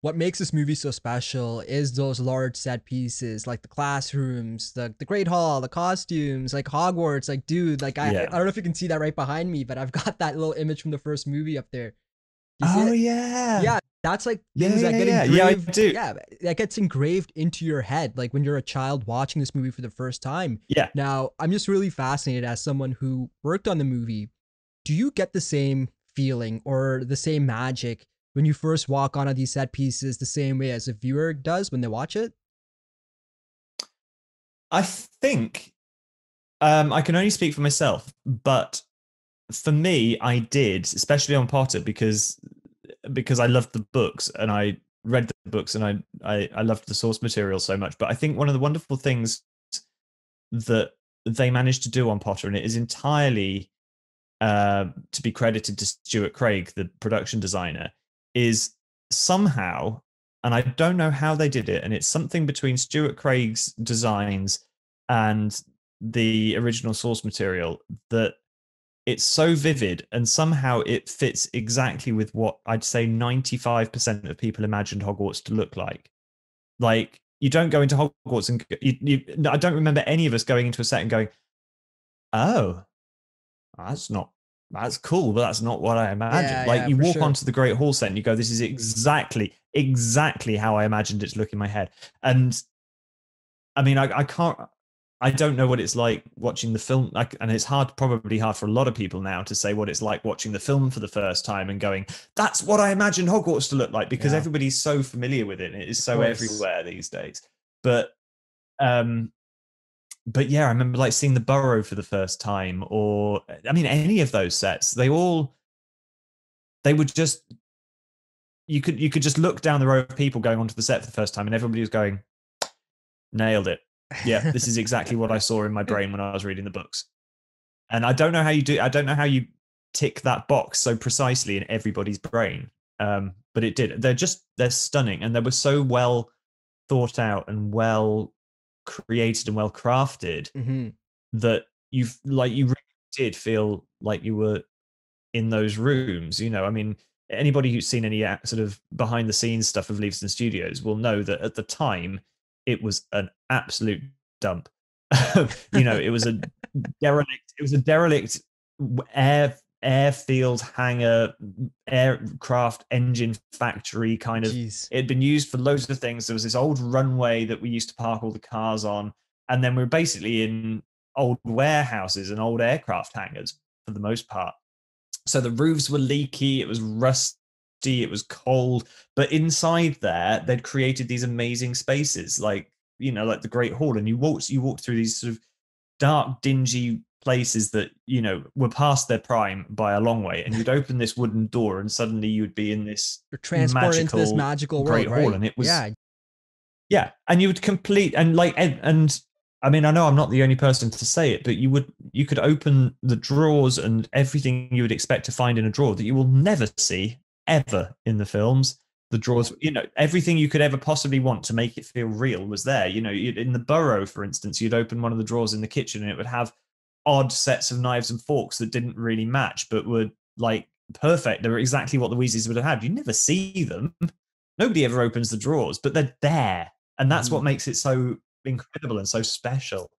what makes this movie so special is those large set pieces, like the classrooms, the the Great Hall, the costumes, like Hogwarts. Like, dude, like I, Yeah. I don't know if you can see that right behind me, but I've got that little image from the first movie up there. You Oh yeah. yeah, that's like Yeah, things that yeah, get yeah. Yeah, I engraved. do. Yeah, that gets engraved into your head, like when you're a child watching this movie for the first time. Yeah. Now, I'm just really fascinated as someone who worked on the movie. Do you get the same feeling or the same magic when you first walk onto these set pieces the same way as a viewer does when they watch it? I think um, I can only speak for myself, but for me, I did, especially on Potter, because because I loved the books and I read the books and I, I I loved the source material so much. But I think one of the wonderful things that they managed to do on Potter, and it is entirely uh, to be credited to Stuart Craig, the production designer, is somehow, and I don't know how they did it, and it's something between Stuart Craig's designs and the original source material that it's so vivid and somehow it fits exactly with what I'd say 95% of people imagined Hogwarts to look like. Like you don't go into Hogwarts and you, you I don't remember any of us going into a set and going, "Oh, that's not that's cool, but that's not what I imagined." Yeah, like yeah, you walk sure. onto the Great Hall set and you go, "This is exactly exactly how I imagined it to look in my head." And I mean, I, I can't I don't know what it's like watching the film, like, and it's hard, probably hard for a lot of people now to say what it's like watching the film for the first time and going, "That's what I imagined Hogwarts to look like," because Yeah. everybody's so familiar with it and it is so everywhere these days. But, um, but yeah, I remember like seeing the Burrow for the first time, or I mean, any of those sets. They all, they would just, you could you could just look down the row of people going onto the set for the first time, and everybody was going, "Nailed it." yeah, this is exactly what I saw in my brain when I was reading the books. And I don't know how you do. I don't know how you tick that box so precisely in everybody's brain. Um, but it did. They're just they're stunning, and they were so well thought out and well created and well crafted hmm that you've like you really did feel like you were in those rooms. You know, I mean, anybody who's seen any uh, sort of behind the scenes stuff of Leavesden Studios will know that at the time it was an absolute dump. you know, it was a derelict. It was a derelict air airfield hangar aircraft engine factory kind of Jeez. it had been used for loads of things. There was this old runway that we used to park all the cars on, and then we were basically in old warehouses and old aircraft hangars for the most part. So the roofs were leaky, it was rusty, it was cold, but inside there they'd created these amazing spaces, like you know, like the Great Hall, and you walked you walked through these sort of dark, dingy places that you know were past their prime by a long way, and you'd open this wooden door, and suddenly you'd be in this You're transported into this magical magical world, Great right? Hall, and it was yeah, yeah, and you would complete and like and, and I mean I know I'm not the only person to say it, but you would you could open the drawers and everything you would expect to find in a drawer that you will never see ever in the films. The drawers, you know, everything you could ever possibly want to make it feel real was there. You know, you'd, in the burrow, for instance, you'd open one of the drawers in the kitchen and it would have odd sets of knives and forks that didn't really match, but were like perfect. They were exactly what the Weasleys would have had. You never see them. Nobody ever opens the drawers, but they're there and that's mm. what makes it so incredible and so special